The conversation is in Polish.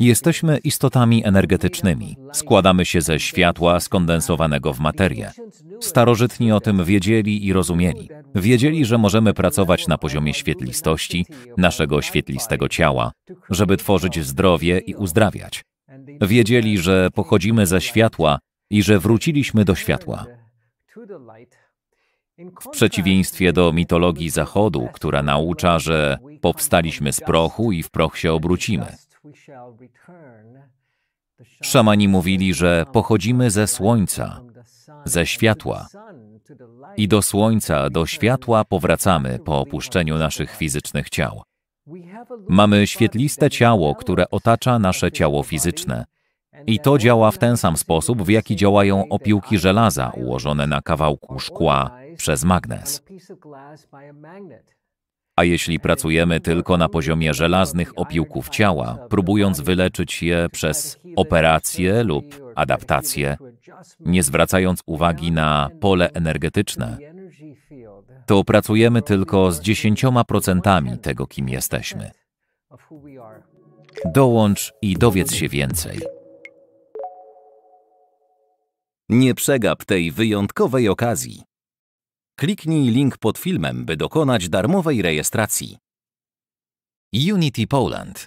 Jesteśmy istotami energetycznymi. Składamy się ze światła skondensowanego w materię. Starożytni o tym wiedzieli i rozumieli. Wiedzieli, że możemy pracować na poziomie świetlistości naszego świetlistego ciała, żeby tworzyć zdrowie i uzdrawiać. Wiedzieli, że pochodzimy ze światła i że wróciliśmy do światła. W przeciwieństwie do mitologii Zachodu, która naucza, że powstaliśmy z prochu i w proch się obrócimy. Szamani mówili, że pochodzimy ze słońca, ze światła. I do słońca, do światła powracamy po opuszczeniu naszych fizycznych ciał. Mamy świetliste ciało, które otacza nasze ciało fizyczne. I to działa w ten sam sposób, w jaki działają opiłki żelaza ułożone na kawałku szkła przez magnes. A jeśli pracujemy tylko na poziomie żelaznych opiłków ciała, próbując wyleczyć je przez operacje lub adaptacje, nie zwracając uwagi na pole energetyczne, to pracujemy tylko z dziesięcioma procentami tego, kim jesteśmy. Dołącz i dowiedz się więcej. Nie przegap tej wyjątkowej okazji. Kliknij link pod filmem, by dokonać darmowej rejestracji. Unity Poland